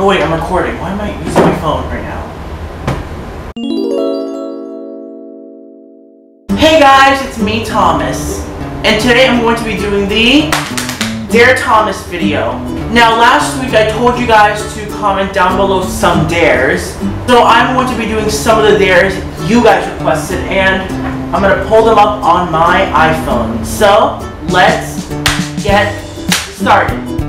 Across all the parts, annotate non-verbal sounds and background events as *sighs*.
Oh wait, I'm recording. Why am I using my phone right now? Hey guys, it's me, Thomas. And today I'm going to be doing the Dare Thomas video. Now last week I told you guys to comment down below some dares. So I'm going to be doing some of the dares you guys requested and I'm going to pull them up on my iPhone. So let's get started.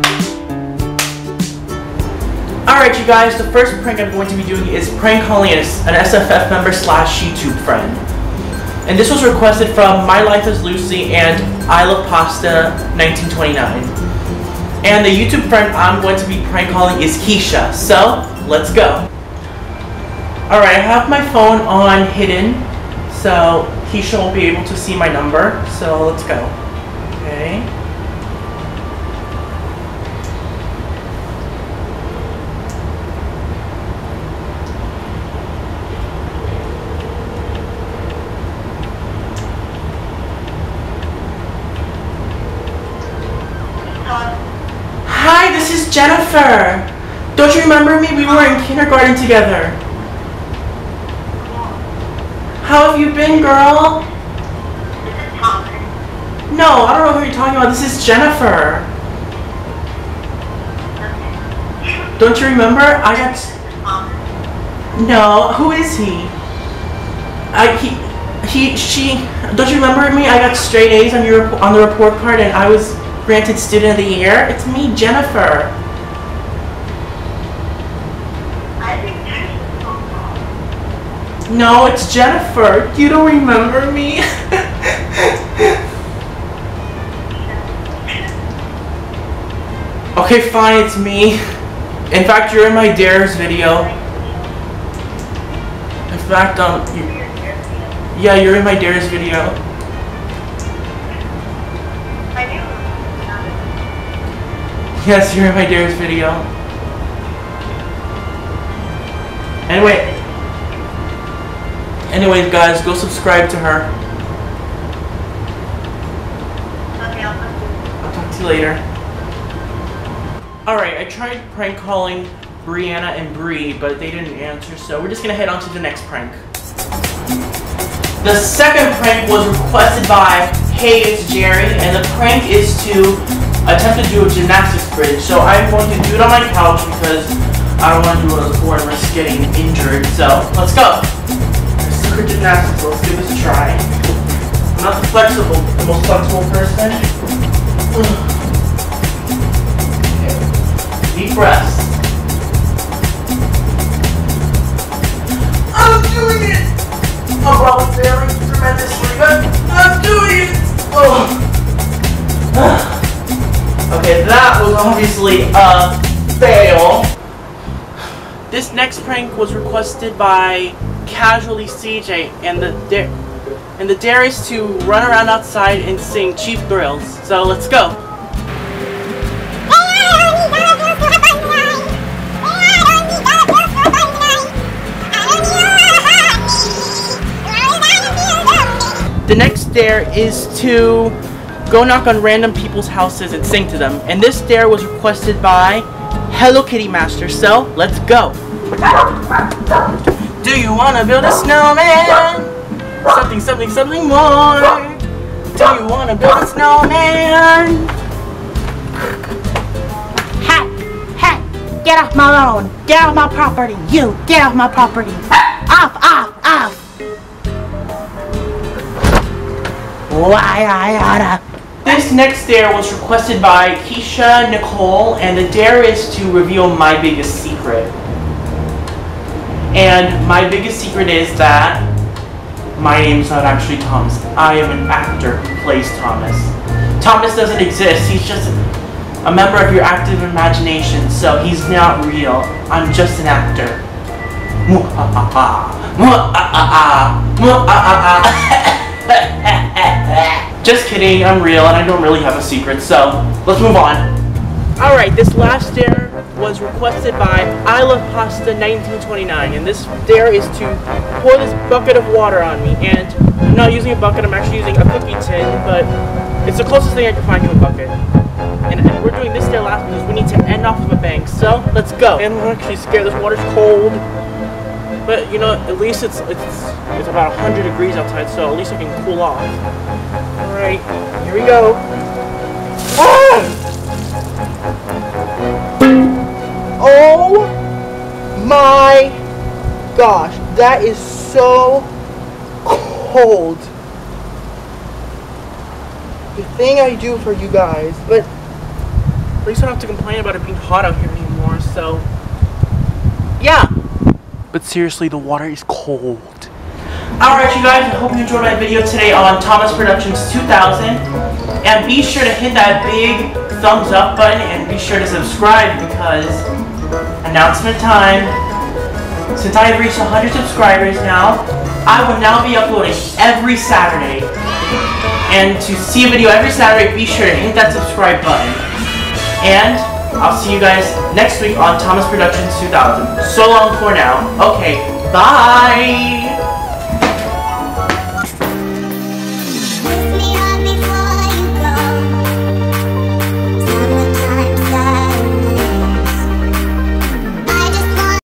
Alright you guys, the first prank I'm going to be doing is prank calling an SFF member slash YouTube friend. And this was requested from My Life as Lucy and I Love Pasta 1929. And the YouTube friend I'm going to be prank calling is Keisha. So, let's go. Alright, I have my phone on hidden, so Keisha won't be able to see my number. So, let's go. Okay. Hi, this is Jennifer. Don't you remember me? We were in kindergarten together. How have you been, girl? No, I don't know who you're talking about. This is Jennifer. Don't you remember? I got. No, who is he? I he he she. Don't you remember me? I got straight A's on your on the report card, and I was granted Student of the Year. It's me, Jennifer. No, it's Jennifer. You don't remember me? *laughs* okay, fine, it's me. In fact, you're in my Dares video. In fact, um, you, yeah, you're in my Dares video. Yes, you're in my Dares video. Anyway, anyways, guys, go subscribe to her. Okay, I'll talk to you later. Alright, I tried prank calling Brianna and Bree, but they didn't answer, so we're just gonna head on to the next prank. The second prank was requested by Hey, it's Jerry, and the prank is to attempt to do a gymnastics bridge. So I'm going to do it on my couch because I don't want to do it on the floor and risk getting injured. So let's go. Secret gymnastics. Let's give this a try. I'm not the flexible, the most flexible person. Okay. *sighs* Deep breaths. I'm doing it. I'm probably failing tremendously, but I'm doing it. Oh. *sighs* Okay, that was obviously a fail. This next prank was requested by Casually CJ, and the dare and the dare is to run around outside and sing Cheap Thrills. So let's go. The next dare is to go knock on random people's houses and sing to them. And this dare was requested by Hello Kitty Master. So, let's go. Do you want to build a snowman? Something, something, something more. Do you want to build a snowman? Hey, hey, get off my lawn. Get off my property. You, get off my property. Off, off, off. Why, I oughta. This next dare was requested by Keisha Nicole, and the dare is to reveal my biggest secret. And my biggest secret is that my name's not actually Thomas. I am an actor who plays Thomas. Thomas doesn't exist. He's just a member of your active imagination, so he's not real. I'm just an actor. *laughs* Just kidding, I'm real and I don't really have a secret, so let's move on. Alright, this last dare was requested by I Love Pasta 1929, and this dare is to pour this bucket of water on me, and I'm not using a bucket, I'm actually using a cookie tin, but It's the closest thing I can find to a bucket. And, and we're doing this stair last because we need to end off of a bank. So let's go. And we're actually scared. This water's cold. But you know, at least it's it's it's about 100 degrees outside, so at least I can cool off. All right, here we go. Gosh, that is so cold. The thing I do for you guys, but at least I don't have to complain about it being hot out here anymore, so yeah. But seriously, the water is cold. Alright you guys, I hope you enjoyed my video today on Thomas Productions 2000. And be sure to hit that big thumbs up button and be sure to subscribe because announcement time. Since I have reached 100 subscribers now, I will now be uploading every Saturday. And to see a video every Saturday, be sure to hit that subscribe button. And I'll see you guys next week on Thomas Productions 2000. So long for now. Okay, bye!